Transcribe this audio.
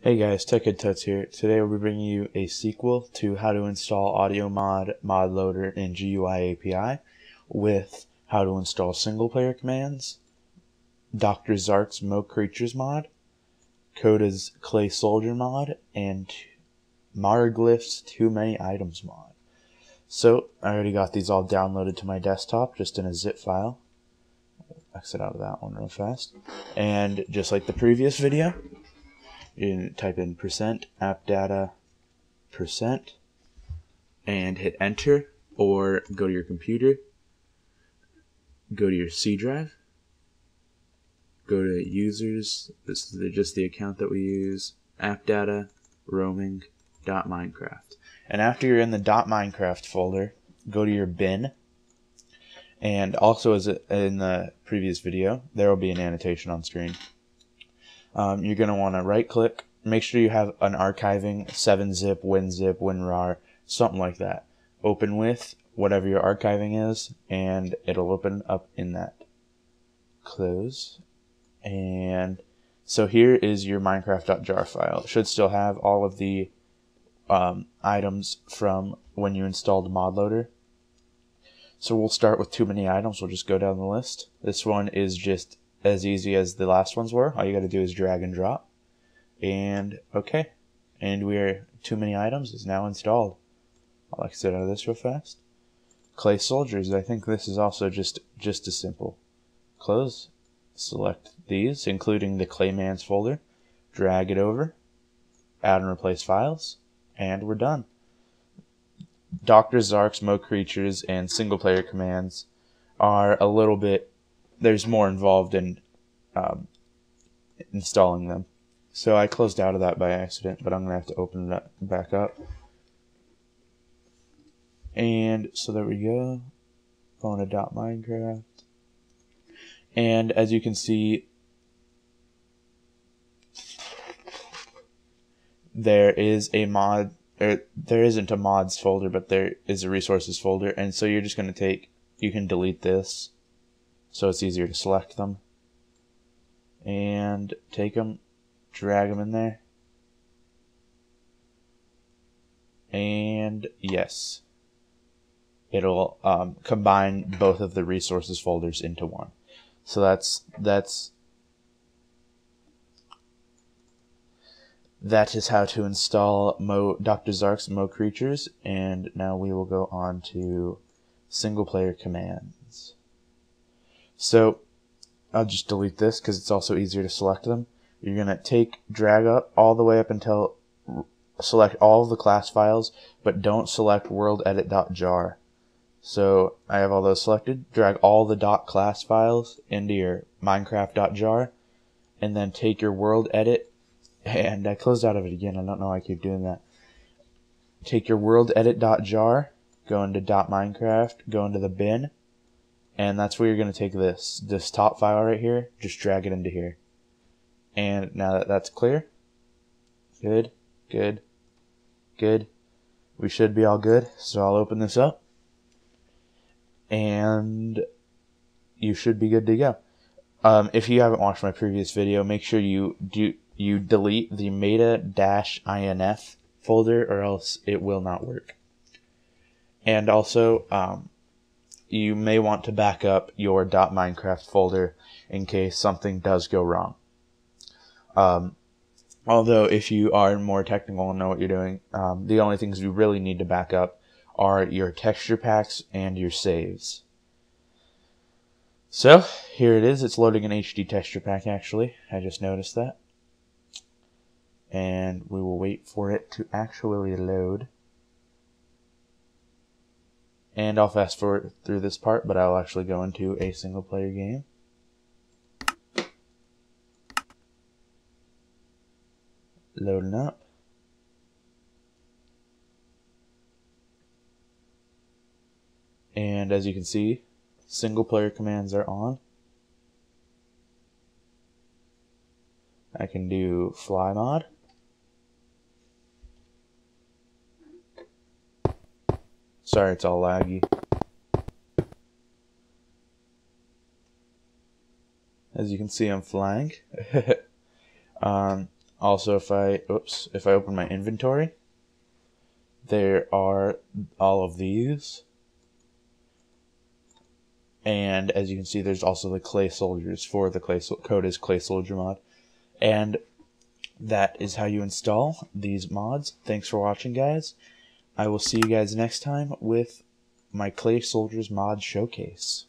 Hey guys, TechHead Tuts here. Today we'll be bringing you a sequel to how to install AudioMod mod Mod loader in GUI API with how to install single player commands, DrZhark's Mo Creatures mod, Koda's Clay Soldier mod, and Marglyph's Too Many Items mod. So, I already got these all downloaded to my desktop just in a zip file. Exit out of that one real fast. And just like the previous video, you type in percent app data percent and hit enter or go to your computer go to your C drive go to users this is just the account that we use app data roaming dot minecraft. And after you're in the dot minecraft folder go to your bin and also as in the previous video there will be an annotation on screen um, you're going to want to right click, make sure you have an archiving 7-zip, WinZip, WinRAR, something like that. Open with whatever your archiving is, and it'll open up in that. Close. And so here is your minecraft.jar file. It should still have all of the um, items from when you installed ModLoader. So we'll start with too many items. We'll just go down the list. This one is just as easy as the last ones were. All you got to do is drag and drop. And okay. And we're too many items is now installed. I'll exit out of this real fast. Clay soldiers. I think this is also just just as simple. Close. Select these, including the Claymans folder. Drag it over. Add and replace files. And we're done. DrZhark's Mo Creatures and single player commands are a little bit there's more involved in um, installing them. So I closed out of that by accident, but I'm going to have to open that back up. And so there we go. Going to dot Minecraft. And as you can see, there is a mod, or there isn't a mods folder, but there is a resources folder. And so you're just going to take, you can delete this so it's easier to select them. And take them, drag them in there. And yes, it'll um, combine both of the resources folders into one. So that's that's that is how to install Mo DrZhark's Mo Creatures, and now we will go on to single player commands. So I'll just delete this because it's also easier to select them. You're going to take, drag up all the way up until select all of the class files, but don't select worldedit.jar. So I have all those selected. Drag all the .class files into your minecraft.jar, and then take your world edit, and I closed out of it again. I don't know why I keep doing that. Take your world edit.jar, go into .minecraft, go into the bin, and that's where you're going to take this this top file right here just drag it into here. And now that that's clear good good good. We should be all good. So I'll open this up. And you should be good to go. Um, if you haven't watched my previous video make sure you do you delete the meta-inf folder or else it will not work. And also um, you may want to back up your .minecraft folder in case something does go wrong. Um, although if you are more technical and know what you're doing, um, the only things you really need to back up are your texture packs and your saves. So, here it is. It's loading an HD texture pack, actually. I just noticed that. And we will wait for it to actually load. And I'll fast forward through this part, but I'll actually go into a single player game. Loading up. And as you can see, single player commands are on. I can do fly mod. Sorry, it's all laggy. As you can see, I'm flying. um, Also, if I oops, if I open my inventory, there are all of these. And as you can see, there's also the clay soldiers for the clay code is clay soldier mod. And that is how you install these mods. Thanks for watching, guys. I will see you guys next time with my Clay Soldiers mod showcase.